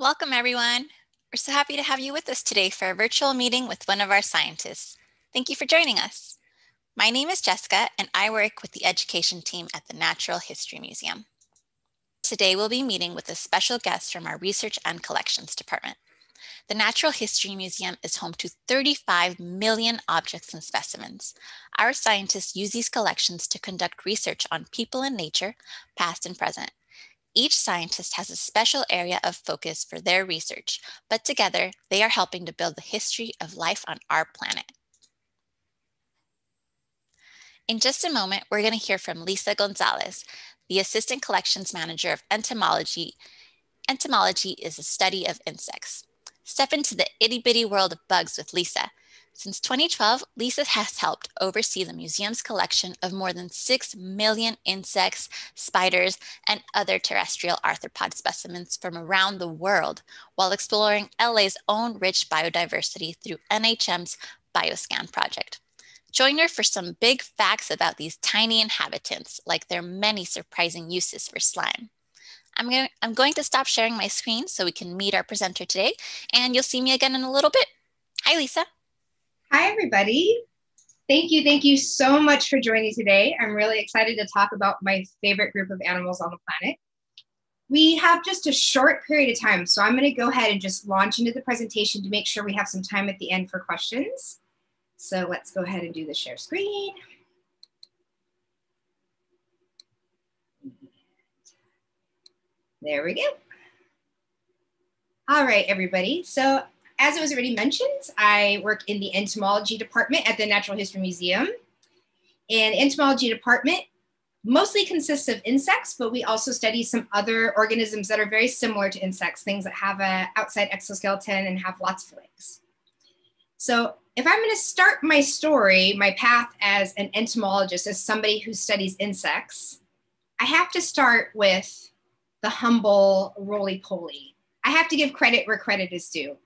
Welcome, everyone. We're so happy to have you with us today for a virtual meeting with one of our scientists. Thank you for joining us. My name is Jessica, and I work with the education team at the Natural History Museum. Today, we'll be meeting with a special guest from our Research and Collections Department. The Natural History Museum is home to 35 million objects and specimens. Our scientists use these collections to conduct research on people and nature, past and present. Each scientist has a special area of focus for their research, but together they are helping to build the history of life on our planet. In just a moment, we're going to hear from Lisa Gonzalez, the Assistant Collections Manager of Entomology. Entomology is a study of insects. Step into the itty bitty world of bugs with Lisa. Since 2012, Lisa has helped oversee the museum's collection of more than 6 million insects, spiders, and other terrestrial arthropod specimens from around the world while exploring LA's own rich biodiversity through NHM's BioSCAN project. Join her for some big facts about these tiny inhabitants, like their many surprising uses for slime. I'm going, I'm going to stop sharing my screen so we can meet our presenter today, and you'll see me again in a little bit. Hi, Lisa. Hi, everybody. Thank you. Thank you so much for joining today. I'm really excited to talk about my favorite group of animals on the planet. We have just a short period of time, so I'm going to go ahead and just launch into the presentation to make sure we have some time at the end for questions. So let's go ahead and do the share screen. There we go. All right, everybody. So as it was already mentioned, I work in the entomology department at the Natural History Museum. And entomology department mostly consists of insects, but we also study some other organisms that are very similar to insects, things that have an outside exoskeleton and have lots of legs. So if I'm gonna start my story, my path as an entomologist, as somebody who studies insects, I have to start with the humble roly-poly. I have to give credit where credit is due.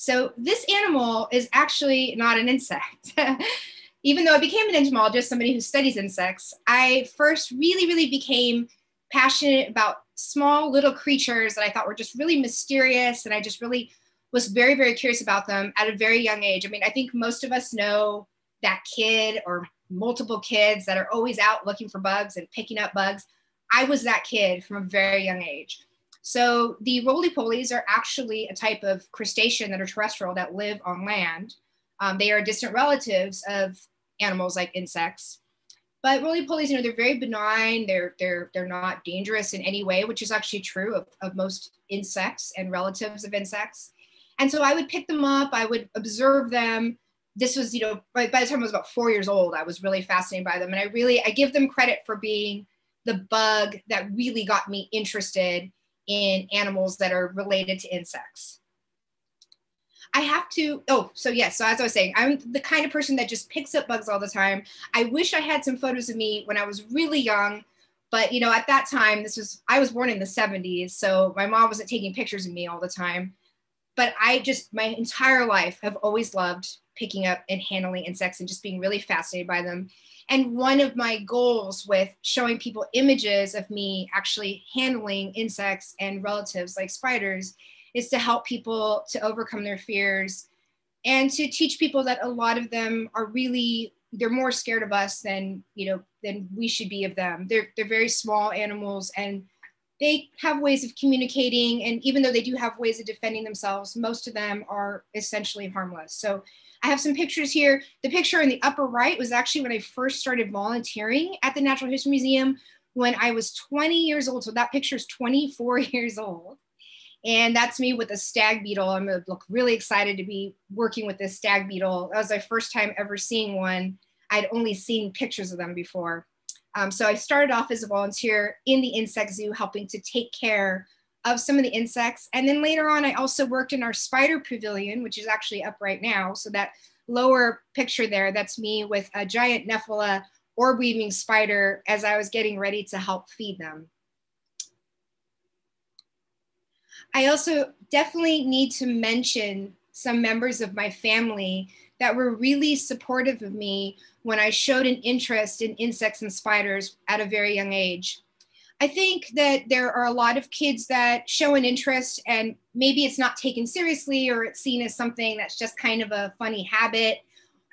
So this animal is actually not an insect. Even though I became an entomologist, somebody who studies insects, I first really, really became passionate about small little creatures that I thought were just really mysterious. And I just really was very, very curious about them at a very young age. I mean, I think most of us know that kid or multiple kids that are always out looking for bugs and picking up bugs. I was that kid from a very young age. So the roly-polies are actually a type of crustacean that are terrestrial that live on land. Um, they are distant relatives of animals like insects. But roly-polies, you know, they're very benign. They're they're they're not dangerous in any way, which is actually true of, of most insects and relatives of insects. And so I would pick them up. I would observe them. This was, you know, by, by the time I was about four years old, I was really fascinated by them, and I really I give them credit for being the bug that really got me interested in animals that are related to insects. I have to, oh, so yes, so as I was saying, I'm the kind of person that just picks up bugs all the time. I wish I had some photos of me when I was really young, but you know, at that time, this was, I was born in the 70s, so my mom wasn't taking pictures of me all the time. But I just, my entire life, have always loved picking up and handling insects and just being really fascinated by them. And one of my goals with showing people images of me actually handling insects and relatives like spiders is to help people to overcome their fears and to teach people that a lot of them are really they're more scared of us than you know than we should be of them. They're they're very small animals and they have ways of communicating. And even though they do have ways of defending themselves most of them are essentially harmless. So I have some pictures here. The picture in the upper right was actually when I first started volunteering at the Natural History Museum when I was 20 years old. So that picture is 24 years old. And that's me with a stag beetle. I'm look really excited to be working with this stag beetle. That was my first time ever seeing one. I'd only seen pictures of them before. Um, so I started off as a volunteer in the insect zoo, helping to take care of some of the insects. And then later on, I also worked in our spider pavilion, which is actually up right now. So that lower picture there, that's me with a giant Nephila orb weaving spider as I was getting ready to help feed them. I also definitely need to mention some members of my family that were really supportive of me when I showed an interest in insects and spiders at a very young age. I think that there are a lot of kids that show an interest and maybe it's not taken seriously or it's seen as something that's just kind of a funny habit.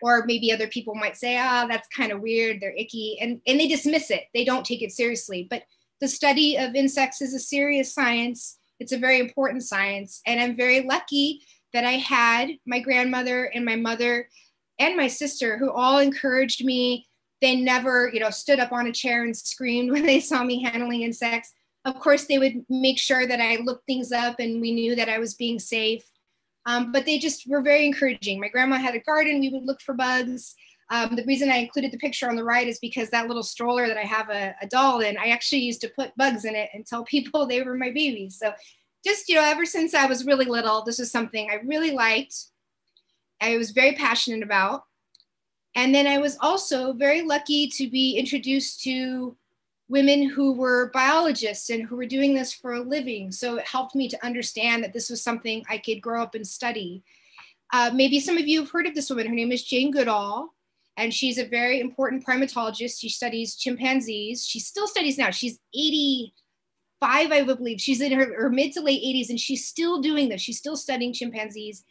Or maybe other people might say, ah, oh, that's kind of weird, they're icky, and, and they dismiss it. They don't take it seriously. But the study of insects is a serious science. It's a very important science. And I'm very lucky that I had my grandmother and my mother and my sister who all encouraged me they never, you know, stood up on a chair and screamed when they saw me handling insects. Of course, they would make sure that I looked things up and we knew that I was being safe. Um, but they just were very encouraging. My grandma had a garden. We would look for bugs. Um, the reason I included the picture on the right is because that little stroller that I have a, a, doll in, I actually used to put bugs in it and tell people they were my babies. So just, you know, ever since I was really little, this is something I really liked. I was very passionate about. And then I was also very lucky to be introduced to women who were biologists and who were doing this for a living. So it helped me to understand that this was something I could grow up and study. Uh, maybe some of you have heard of this woman. Her name is Jane Goodall, and she's a very important primatologist. She studies chimpanzees. She still studies now. She's 85, I would believe. She's in her, her mid to late 80s, and she's still doing this. She's still studying chimpanzees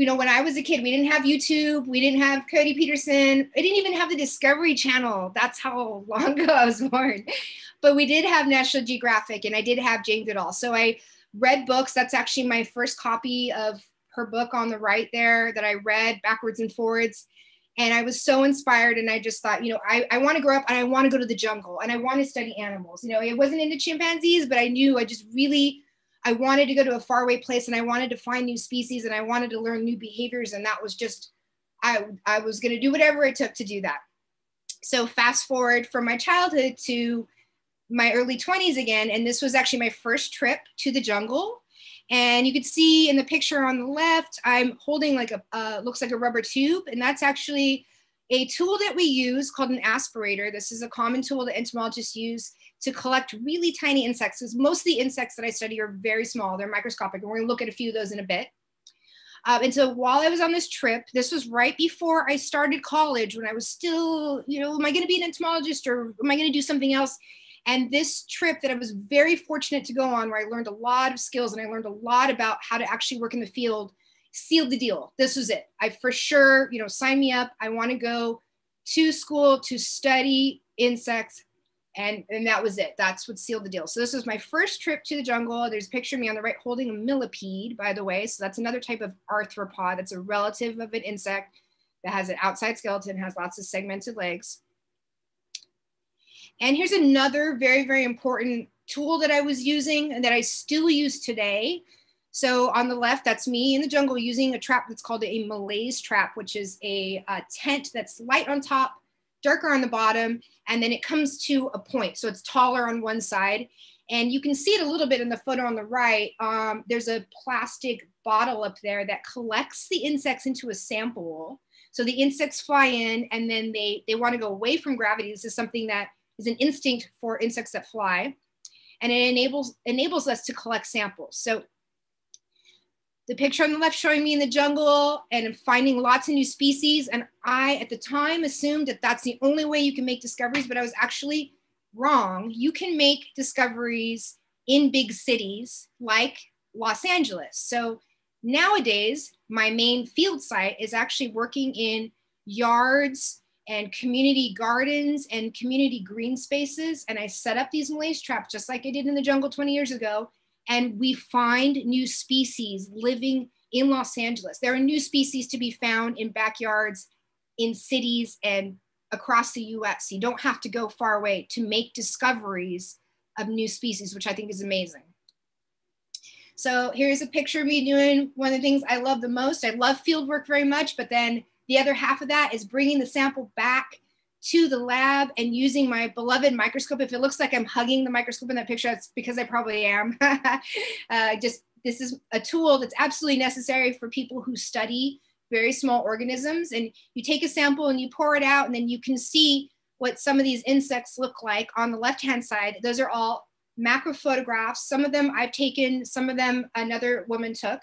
you know, when I was a kid, we didn't have YouTube, we didn't have Coyote Peterson, I didn't even have the Discovery Channel. That's how long ago I was born. But we did have National Geographic and I did have Jane Goodall. So I read books. That's actually my first copy of her book on the right there that I read backwards and forwards. And I was so inspired. And I just thought, you know, I, I want to grow up and I want to go to the jungle and I want to study animals. You know, it wasn't into chimpanzees, but I knew I just really I wanted to go to a faraway place and I wanted to find new species and I wanted to learn new behaviors. And that was just, I, I was going to do whatever it took to do that. So, fast forward from my childhood to my early 20s again. And this was actually my first trip to the jungle. And you could see in the picture on the left, I'm holding like a, uh, looks like a rubber tube. And that's actually a tool that we use called an aspirator. This is a common tool that entomologists use to collect really tiny insects because most of the insects that I study are very small, they're microscopic. And we're gonna look at a few of those in a bit. Um, and so while I was on this trip, this was right before I started college when I was still, you know, am I gonna be an entomologist or am I gonna do something else? And this trip that I was very fortunate to go on, where I learned a lot of skills and I learned a lot about how to actually work in the field, sealed the deal. This was it. I for sure, you know, sign me up. I want to go to school to study insects and and that was it. That's what sealed the deal. So this was my first trip to the jungle. There's a picture of me on the right holding a millipede by the way. So that's another type of arthropod. That's a relative of an insect that has an outside skeleton has lots of segmented legs. And here's another very very important tool that i was using and that i still use today. So on the left that's me in the jungle using a trap that's called a malaise trap which is a, a tent that's light on top darker on the bottom, and then it comes to a point. So it's taller on one side. And you can see it a little bit in the photo on the right. Um, there's a plastic bottle up there that collects the insects into a sample. So the insects fly in and then they, they want to go away from gravity. This is something that is an instinct for insects that fly. And it enables, enables us to collect samples. So the picture on the left showing me in the jungle and finding lots of new species. And I, at the time, assumed that that's the only way you can make discoveries, but I was actually wrong. You can make discoveries in big cities like Los Angeles. So nowadays, my main field site is actually working in yards and community gardens and community green spaces. And I set up these malaise traps just like I did in the jungle 20 years ago and we find new species living in Los Angeles. There are new species to be found in backyards, in cities, and across the US. You don't have to go far away to make discoveries of new species, which I think is amazing. So here's a picture of me doing one of the things I love the most. I love field work very much, but then the other half of that is bringing the sample back to the lab and using my beloved microscope. If it looks like I'm hugging the microscope in that picture, that's because I probably am. uh, just this is a tool that's absolutely necessary for people who study very small organisms. And you take a sample and you pour it out, and then you can see what some of these insects look like on the left-hand side. Those are all macro photographs. Some of them I've taken, some of them another woman took.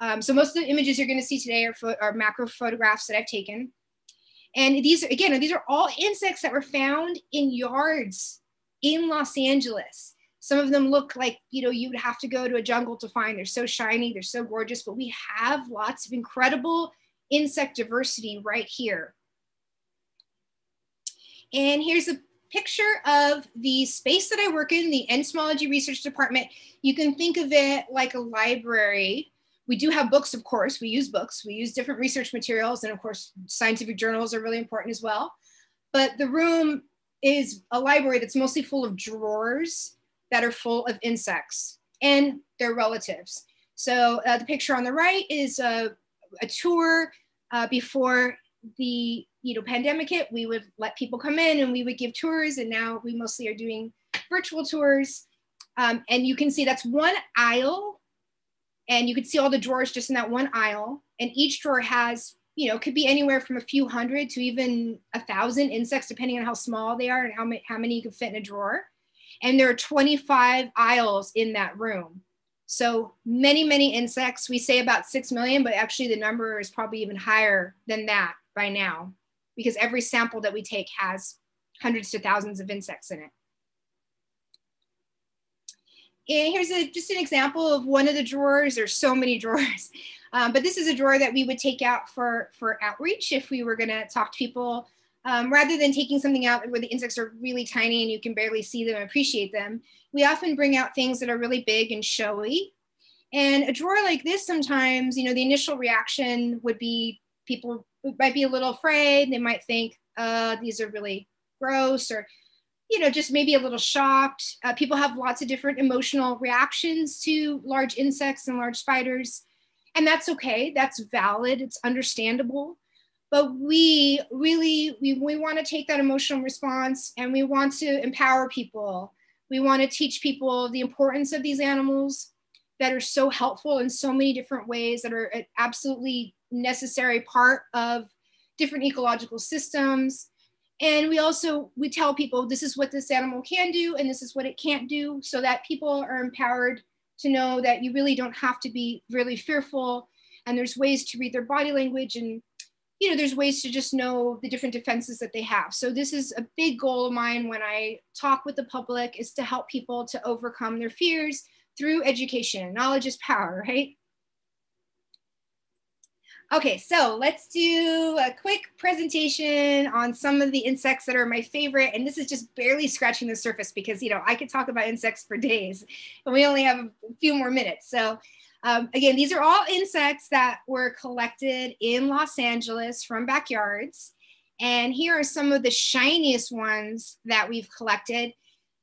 Um, so most of the images you're gonna see today are, are macro photographs that I've taken. And these, are again, these are all insects that were found in yards in Los Angeles. Some of them look like, you know, you would have to go to a jungle to find. They're so shiny, they're so gorgeous, but we have lots of incredible insect diversity right here. And here's a picture of the space that I work in, the entomology research department. You can think of it like a library. We do have books, of course. We use books. We use different research materials. And of course, scientific journals are really important as well. But the room is a library that's mostly full of drawers that are full of insects and their relatives. So uh, the picture on the right is a, a tour uh, before the you know pandemic hit. We would let people come in and we would give tours, and now we mostly are doing virtual tours. Um, and you can see that's one aisle, and you could see all the drawers just in that one aisle. And each drawer has you know could be anywhere from a few hundred to even a thousand insects, depending on how small they are and how many how many you can fit in a drawer. And there are 25 aisles in that room. So many, many insects. We say about 6 million, but actually the number is probably even higher than that by now because every sample that we take has hundreds to thousands of insects in it. And here's a, just an example of one of the drawers. There's so many drawers, um, but this is a drawer that we would take out for, for outreach if we were gonna talk to people. Um, rather than taking something out where the insects are really tiny and you can barely see them and appreciate them, we often bring out things that are really big and showy. And a drawer like this, sometimes, you know, the initial reaction would be people might be a little afraid. They might think, uh, these are really gross or, you know, just maybe a little shocked. Uh, people have lots of different emotional reactions to large insects and large spiders. And that's okay. That's valid. It's understandable but we really we, we want to take that emotional response and we want to empower people we want to teach people the importance of these animals that are so helpful in so many different ways that are an absolutely necessary part of different ecological systems and we also we tell people this is what this animal can do and this is what it can't do so that people are empowered to know that you really don't have to be really fearful and there's ways to read their body language and you know, there's ways to just know the different defenses that they have. So this is a big goal of mine when I talk with the public is to help people to overcome their fears through education. Knowledge is power, right? Okay, so let's do a quick presentation on some of the insects that are my favorite. And this is just barely scratching the surface because, you know, I could talk about insects for days, but we only have a few more minutes. So um, again, these are all insects that were collected in Los Angeles from backyards. And here are some of the shiniest ones that we've collected.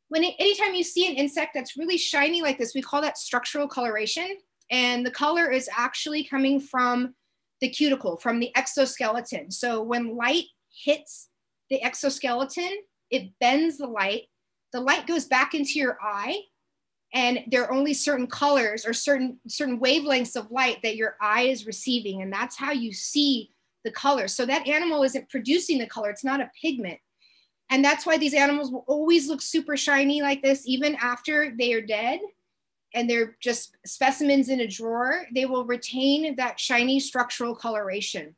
When it, anytime you see an insect that's really shiny like this, we call that structural coloration. And the color is actually coming from the cuticle, from the exoskeleton. So when light hits the exoskeleton, it bends the light. The light goes back into your eye and there are only certain colors or certain certain wavelengths of light that your eye is receiving and that's how you see the color so that animal isn't producing the color it's not a pigment and that's why these animals will always look super shiny like this even after they are dead and they're just specimens in a drawer they will retain that shiny structural coloration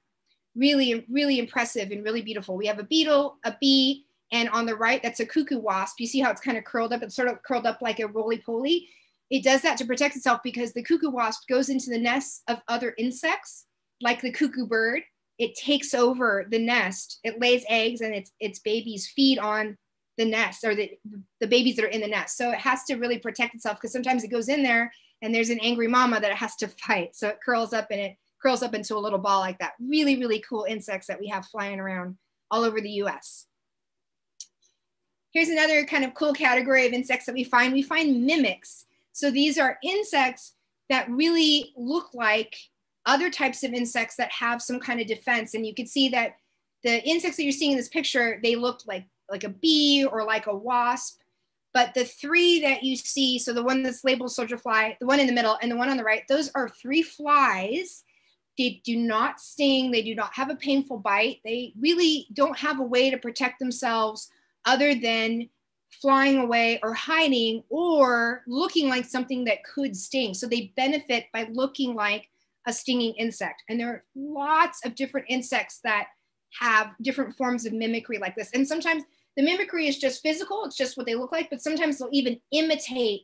really really impressive and really beautiful we have a beetle a bee and on the right, that's a cuckoo wasp. You see how it's kind of curled up? It's sort of curled up like a roly-poly. It does that to protect itself because the cuckoo wasp goes into the nests of other insects, like the cuckoo bird. It takes over the nest. It lays eggs and its, its babies feed on the nest or the, the babies that are in the nest. So it has to really protect itself because sometimes it goes in there and there's an angry mama that it has to fight. So it curls up and it curls up into a little ball like that. Really, really cool insects that we have flying around all over the US. Here's another kind of cool category of insects that we find. We find mimics. So these are insects that really look like other types of insects that have some kind of defense. And you can see that the insects that you're seeing in this picture, they look like, like a bee or like a wasp. But the three that you see, so the one that's labeled soldier fly, the one in the middle, and the one on the right, those are three flies. They do not sting. They do not have a painful bite. They really don't have a way to protect themselves other than flying away or hiding or looking like something that could sting. So they benefit by looking like a stinging insect. And there are lots of different insects that have different forms of mimicry like this. And sometimes the mimicry is just physical, it's just what they look like, but sometimes they'll even imitate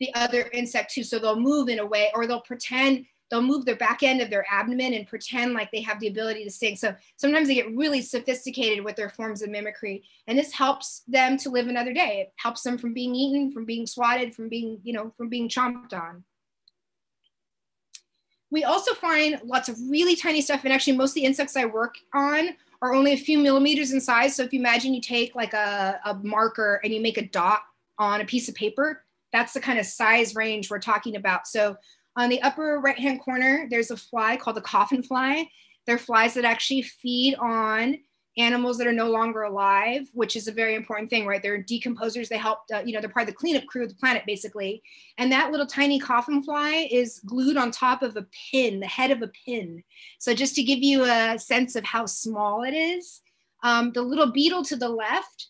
the other insect too. So they'll move in a way or they'll pretend they'll move their back end of their abdomen and pretend like they have the ability to sting. So sometimes they get really sophisticated with their forms of mimicry. And this helps them to live another day. It helps them from being eaten, from being swatted, from being, you know, from being chomped on. We also find lots of really tiny stuff. And actually most of the insects I work on are only a few millimeters in size. So if you imagine you take like a, a marker and you make a dot on a piece of paper, that's the kind of size range we're talking about. So on the upper right hand corner, there's a fly called the coffin fly. They're flies that actually feed on animals that are no longer alive, which is a very important thing, right? They're decomposers. They help, uh, you know, they're part of the cleanup crew of the planet, basically. And that little tiny coffin fly is glued on top of a pin, the head of a pin. So just to give you a sense of how small it is, um, the little beetle to the left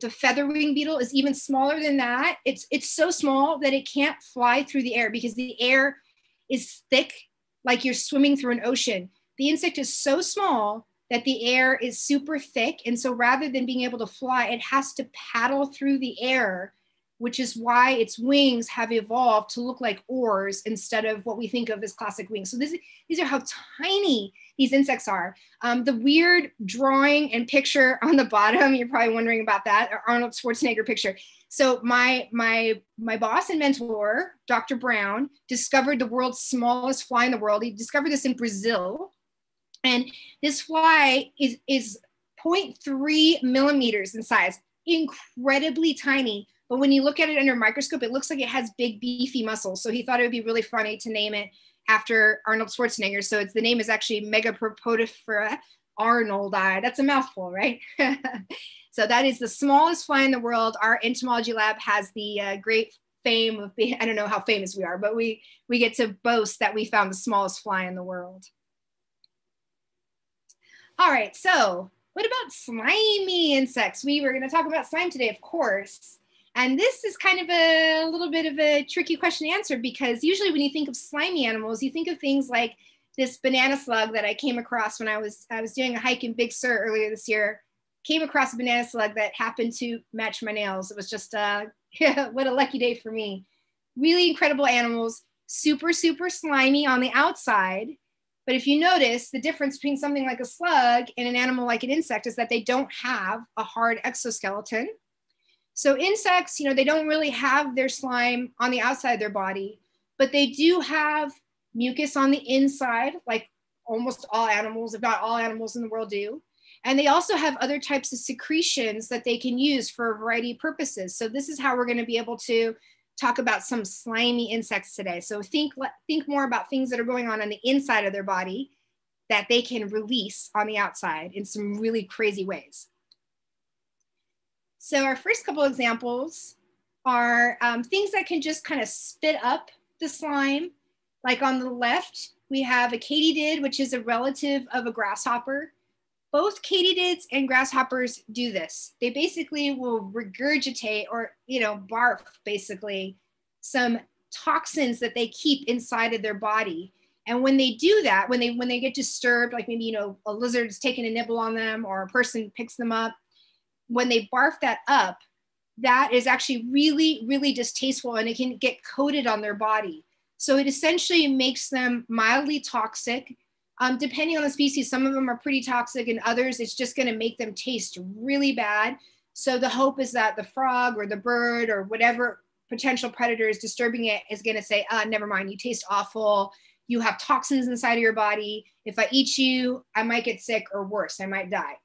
the featherwing beetle is even smaller than that. It's it's so small that it can't fly through the air because the air is thick, like you're swimming through an ocean. The insect is so small that the air is super thick, and so rather than being able to fly, it has to paddle through the air which is why its wings have evolved to look like oars instead of what we think of as classic wings. So this, these are how tiny these insects are. Um, the weird drawing and picture on the bottom, you're probably wondering about that, Arnold Schwarzenegger picture. So my, my, my boss and mentor, Dr. Brown, discovered the world's smallest fly in the world. He discovered this in Brazil. And this fly is, is 0.3 millimeters in size, incredibly tiny but when you look at it under a microscope, it looks like it has big, beefy muscles. So he thought it would be really funny to name it after Arnold Schwarzenegger. So it's the name is actually Megapropodiphora Arnold. That's a mouthful, right? so that is the smallest fly in the world. Our entomology lab has the uh, great fame of being, I don't know how famous we are, but we, we get to boast that we found the smallest fly in the world. All right, so what about slimy insects? We were gonna talk about slime today, of course. And this is kind of a, a little bit of a tricky question to answer because usually when you think of slimy animals, you think of things like this banana slug that I came across when I was I was doing a hike in Big Sur earlier this year. Came across a banana slug that happened to match my nails. It was just uh, what a lucky day for me. Really incredible animals, super super slimy on the outside. But if you notice, the difference between something like a slug and an animal like an insect is that they don't have a hard exoskeleton. So insects, you know, they don't really have their slime on the outside of their body, but they do have mucus on the inside, like almost all animals, if not all animals in the world do. And they also have other types of secretions that they can use for a variety of purposes. So this is how we're going to be able to talk about some slimy insects today. So think think more about things that are going on on the inside of their body that they can release on the outside in some really crazy ways. So our first couple examples are um, things that can just kind of spit up the slime. Like on the left, we have a katydid, which is a relative of a grasshopper. Both katydids and grasshoppers do this. They basically will regurgitate or, you know, barf basically some toxins that they keep inside of their body. And when they do that, when they when they get disturbed, like maybe you know a lizard's taking a nibble on them or a person picks them up, when they barf that up, that is actually really, really distasteful and it can get coated on their body. So it essentially makes them mildly toxic. Um, depending on the species, some of them are pretty toxic and others, it's just gonna make them taste really bad. So the hope is that the frog or the bird or whatever potential predator is disturbing it is gonna say, uh, never mind, you taste awful. You have toxins inside of your body. If I eat you, I might get sick or worse, I might die.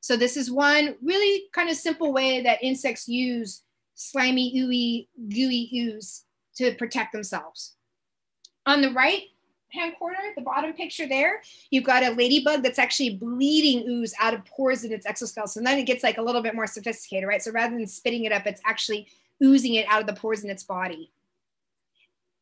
So this is one really kind of simple way that insects use slimy, ooey, gooey ooze to protect themselves. On the right hand corner, the bottom picture there, you've got a ladybug that's actually bleeding ooze out of pores in its exoskeleton. And then it gets like a little bit more sophisticated, right? So rather than spitting it up, it's actually oozing it out of the pores in its body.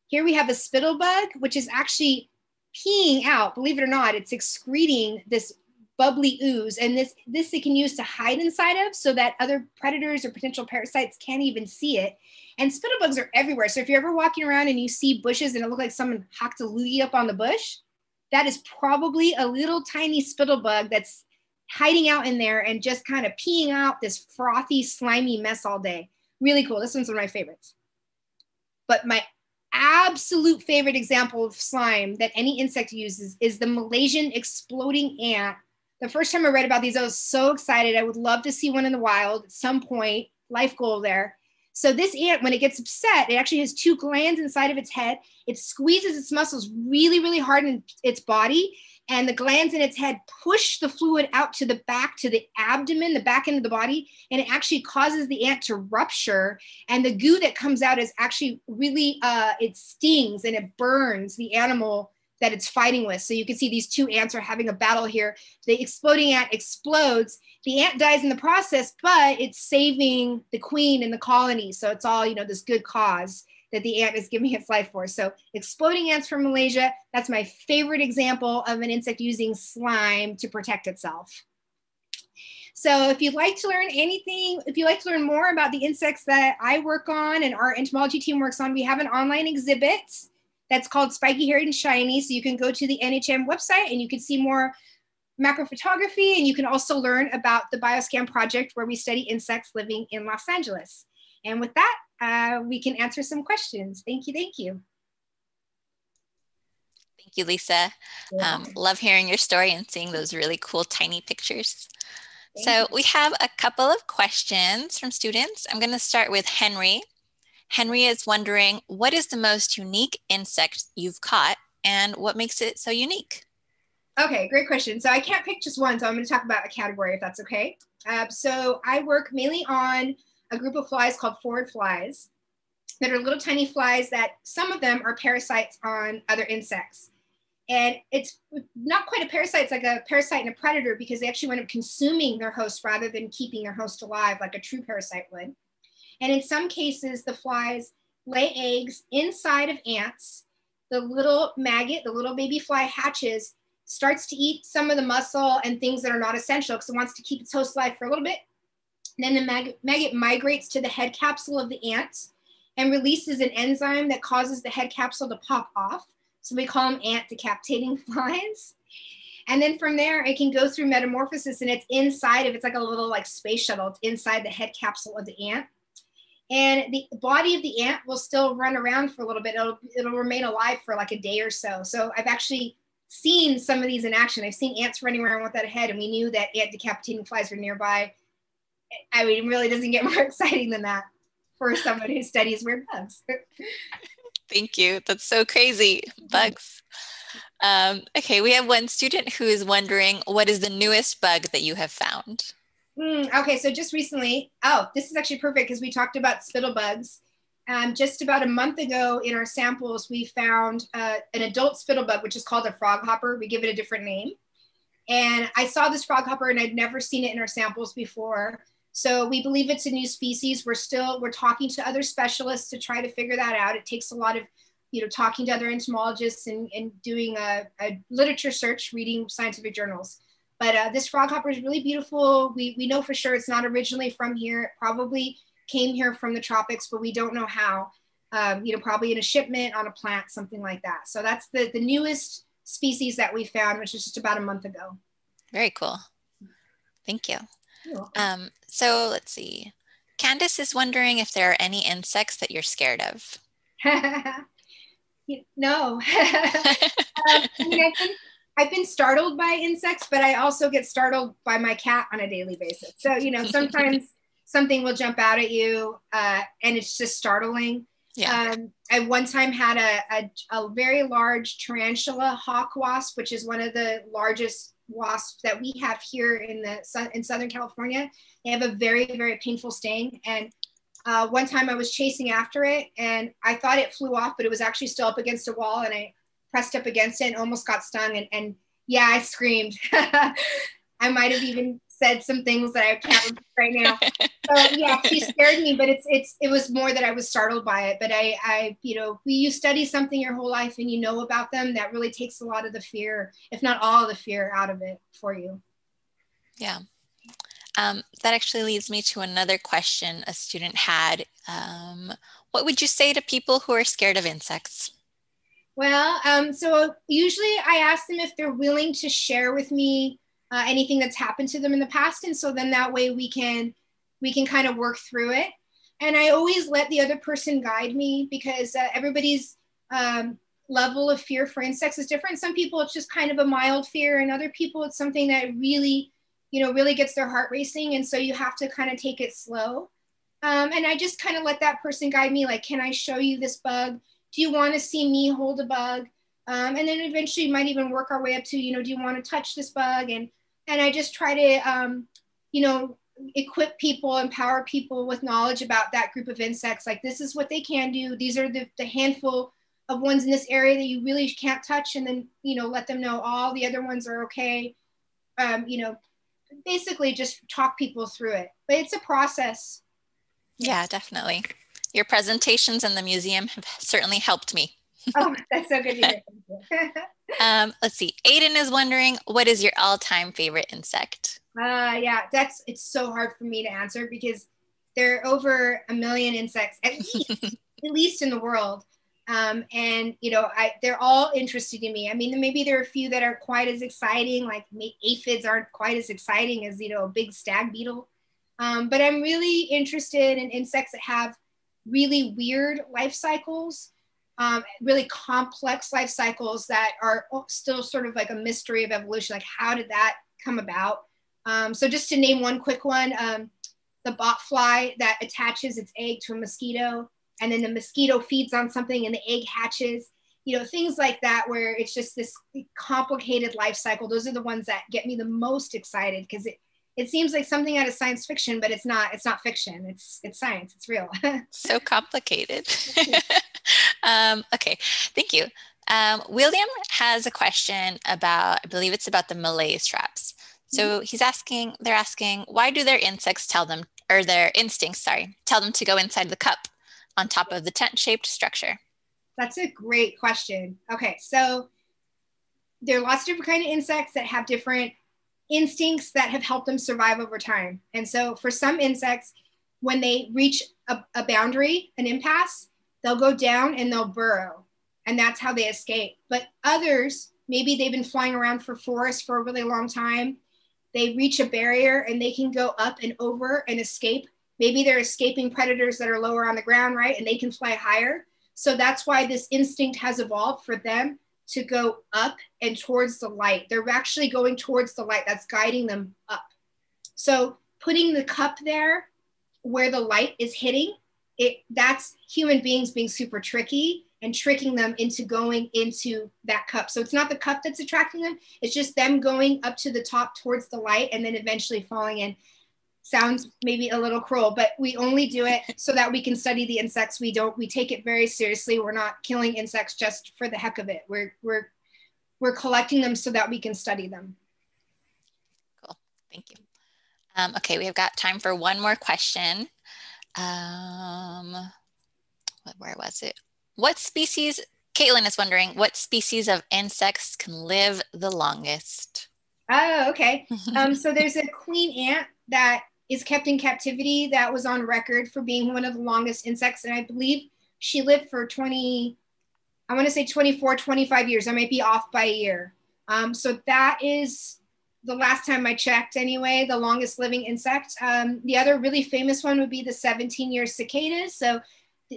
Here we have a spittlebug, which is actually peeing out, believe it or not, it's excreting this bubbly ooze. And this, this they can use to hide inside of so that other predators or potential parasites can't even see it. And spittlebugs are everywhere. So if you're ever walking around and you see bushes and it looks like someone hocked a loogie up on the bush, that is probably a little tiny spittlebug that's hiding out in there and just kind of peeing out this frothy, slimy mess all day. Really cool. This one's one of my favorites. But my absolute favorite example of slime that any insect uses is the Malaysian exploding ant. The first time I read about these, I was so excited. I would love to see one in the wild at some point, life goal there. So this ant, when it gets upset, it actually has two glands inside of its head. It squeezes its muscles really, really hard in its body and the glands in its head push the fluid out to the back to the abdomen the back end of the body and it actually causes the ant to rupture and the goo that comes out is actually really uh, it stings and it burns the animal that it's fighting with so you can see these two ants are having a battle here the exploding ant explodes the ant dies in the process but it's saving the queen and the colony so it's all you know this good cause that the ant is giving its life for. So exploding ants from Malaysia, that's my favorite example of an insect using slime to protect itself. So if you'd like to learn anything, if you'd like to learn more about the insects that I work on and our entomology team works on, we have an online exhibit that's called Spiky Haired and Shiny. So you can go to the NHM website and you can see more macrophotography and you can also learn about the BioSCAN project where we study insects living in Los Angeles. And with that, uh, we can answer some questions. Thank you. Thank you. Thank you, Lisa. Um, love hearing your story and seeing those really cool tiny pictures. Thank so you. we have a couple of questions from students. I'm going to start with Henry. Henry is wondering, what is the most unique insect you've caught and what makes it so unique? Okay, great question. So I can't pick just one, so I'm going to talk about a category if that's okay. Uh, so I work mainly on a group of flies called phorid flies that are little tiny flies that some of them are parasites on other insects. And it's not quite a parasite, it's like a parasite and a predator because they actually wind up consuming their host rather than keeping their host alive like a true parasite would. And in some cases, the flies lay eggs inside of ants. The little maggot, the little baby fly hatches, starts to eat some of the muscle and things that are not essential because it wants to keep its host alive for a little bit then the mag maggot migrates to the head capsule of the ant and releases an enzyme that causes the head capsule to pop off. So we call them ant decapitating flies. And then from there, it can go through metamorphosis and it's inside of, it's like a little like space shuttle. It's inside the head capsule of the ant. And the body of the ant will still run around for a little bit. It'll, it'll remain alive for like a day or so. So I've actually seen some of these in action. I've seen ants running around with that head and we knew that ant decapitating flies were nearby I mean, really doesn't get more exciting than that for someone who studies weird bugs. Thank you. That's so crazy. Bugs. Um, okay, we have one student who is wondering what is the newest bug that you have found? Mm, okay, so just recently, oh, this is actually perfect because we talked about spittle bugs. Um, just about a month ago in our samples, we found uh, an adult spittlebug, which is called a frog hopper. We give it a different name. And I saw this frog hopper and I'd never seen it in our samples before. So we believe it's a new species. We're still, we're talking to other specialists to try to figure that out. It takes a lot of, you know, talking to other entomologists and, and doing a, a literature search, reading scientific journals. But uh, this frog hopper is really beautiful. We, we know for sure it's not originally from here. It probably came here from the tropics, but we don't know how. Um, you know, probably in a shipment on a plant, something like that. So that's the, the newest species that we found, which is just about a month ago. Very cool. Thank you. Um, so let's see. Candace is wondering if there are any insects that you're scared of. no. um, I mean, I've, been, I've been startled by insects, but I also get startled by my cat on a daily basis. So, you know, sometimes something will jump out at you uh, and it's just startling. Yeah. Um, I one time had a, a, a very large tarantula hawk wasp, which is one of the largest wasps that we have here in the in Southern California. They have a very, very painful sting. And uh, one time I was chasing after it and I thought it flew off, but it was actually still up against a wall and I pressed up against it and almost got stung. And, and yeah, I screamed. I might have even said some things that I can't remember right now. So yeah, she scared me, but it's it's it was more that I was startled by it. But I I you know, when you study something your whole life and you know about them, that really takes a lot of the fear, if not all of the fear, out of it for you. Yeah. Um, that actually leads me to another question a student had. Um, what would you say to people who are scared of insects? Well, um, so usually I ask them if they're willing to share with me uh, anything that's happened to them in the past. And so then that way we can we can kind of work through it. And I always let the other person guide me because uh, everybody's um, level of fear for insects is different. Some people it's just kind of a mild fear, and other people it's something that really, you know, really gets their heart racing. And so you have to kind of take it slow. Um, and I just kind of let that person guide me, like, can I show you this bug? Do you want to see me hold a bug? Um, and then eventually might even work our way up to, you know, do you want to touch this bug? And and I just try to, um, you know, equip people, empower people with knowledge about that group of insects. Like this is what they can do. These are the, the handful of ones in this area that you really can't touch, and then you know let them know all the other ones are okay. Um, you know, basically just talk people through it. But it's a process. Yeah, definitely. Your presentations in the museum have certainly helped me. oh, that's so good to hear. um, let's see. Aiden is wondering, what is your all-time favorite insect? Uh, yeah, that's it's so hard for me to answer because there are over a million insects at least, at least in the world. Um, and you know, I they're all interesting to me. I mean, maybe there are a few that are quite as exciting, like aphids aren't quite as exciting as you know a big stag beetle. Um, but I'm really interested in insects that have really weird life cycles um, really complex life cycles that are still sort of like a mystery of evolution. Like, how did that come about? Um, so, just to name one quick one, um, the botfly that attaches its egg to a mosquito, and then the mosquito feeds on something and the egg hatches. You know, things like that, where it's just this complicated life cycle. Those are the ones that get me the most excited because it it seems like something out of science fiction, but it's not. It's not fiction. It's it's science. It's real. so complicated. um, okay, thank you. Um, William has a question about, I believe it's about the malaise traps. So mm-hmm. he's asking, they're asking, why do their insects tell them, or their instincts, sorry, tell them to go inside the cup on top of the tent shaped structure? That's a great question. Okay, so there are lots of different kind of insects that have different instincts that have helped them survive over time. And so for some insects, when they reach a, a boundary, an impasse, they'll go down and they'll burrow. And that's how they escape. But others, maybe they've been flying around for forests for a really long time. They reach a barrier and they can go up and over and escape. Maybe they're escaping predators that are lower on the ground, right? And they can fly higher. So that's why this instinct has evolved for them to go up and towards the light. They're actually going towards the light that's guiding them up. So putting the cup there where the light is hitting, it that's human beings being super tricky and tricking them into going into that cup. So it's not the cup that's attracting them, it's just them going up to the top towards the light and then eventually falling in sounds maybe a little cruel, but we only do it so that we can study the insects. We don't, we take it very seriously. We're not killing insects just for the heck of it. We're, we're, we're collecting them so that we can study them. Cool, thank you. Um, okay, we've got time for one more question. Um, where was it? What species, Caitlin is wondering, what species of insects can live the longest? Oh, okay. Um, so there's a queen ant that is kept in captivity that was on record for being one of the longest insects. And I believe she lived for 20, I want to say 24, 25 years. I might be off by a year. Um, so that is the last time I checked, anyway, the longest living insect. Um, the other really famous one would be the 17 year cicadas. So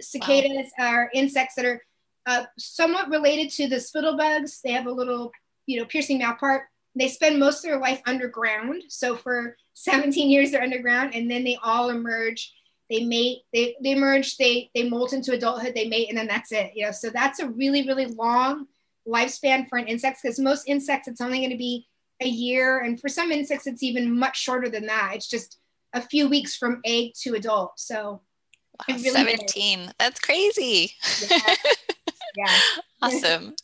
cicadas wow. are insects that are uh, somewhat related to the spittlebugs. They have a little, you know, piercing mouth part. They spend most of their life underground. So for 17 years they're underground and then they all emerge. They mate they, they emerge they they molt into adulthood they mate and then that's it you know? So that's a really really long lifespan for an insect because most insects it's only going to be a year and for some insects it's even much shorter than that. It's just a few weeks from egg to adult so. Wow, really 17 is. that's crazy. Yeah, yeah. awesome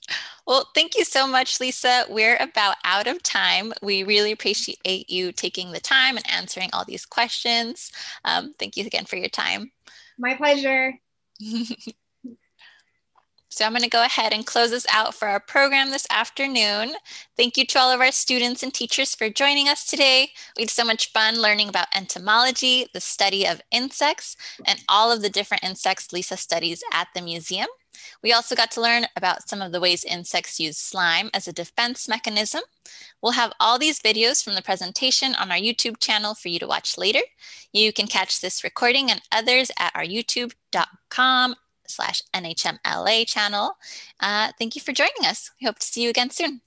well, thank you so much, Lisa. We're about out of time. We really appreciate you taking the time and answering all these questions. Um, thank you again for your time. My pleasure. So I'm going to go ahead and close this out for our program this afternoon. Thank you to all of our students and teachers for joining us today. We had so much fun learning about entomology, the study of insects, and all of the different insects Lisa studies at the museum. We also got to learn about some of the ways insects use slime as a defense mechanism. We'll have all these videos from the presentation on our YouTube channel for you to watch later. You can catch this recording and others at our youtube.com slash NHMLA channel. Uh, thank you for joining us. We hope to see you again soon.